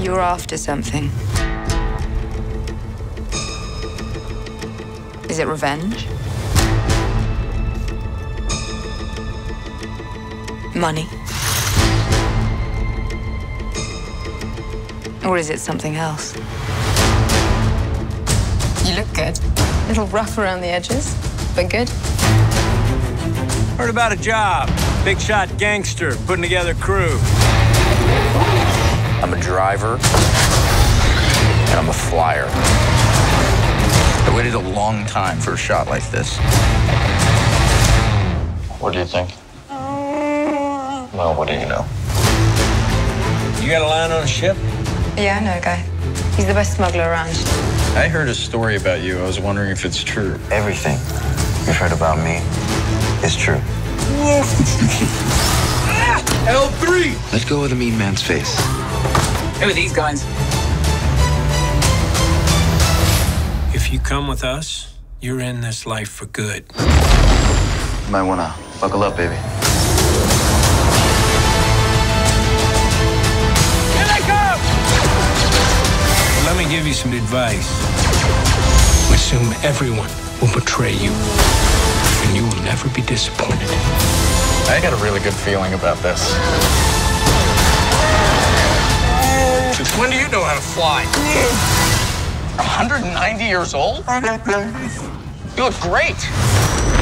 You're after something. Is it revenge? Money? Or is it something else? You look good. A little rough around the edges, but good. Heard about a job. Big shot gangster putting together crew. I'm a driver, and I'm a flyer. I waited a long time for a shot like this. What do you think? Well, what do you know? You got a line on a ship? Yeah, I know a guy. He's the best smuggler around. I heard a story about you. I was wondering if it's true. Everything you've heard about me is true. L3! Ah! Let go of the mean man's face. Who are these guys? If you come with us, you're in this life for good. You might wanna buckle up, baby. Here they come! Let me give you some advice. Assume everyone will betray you, and you will never be disappointed. I got a really good feeling about this. To fly? 190 years old? You look great. Push it!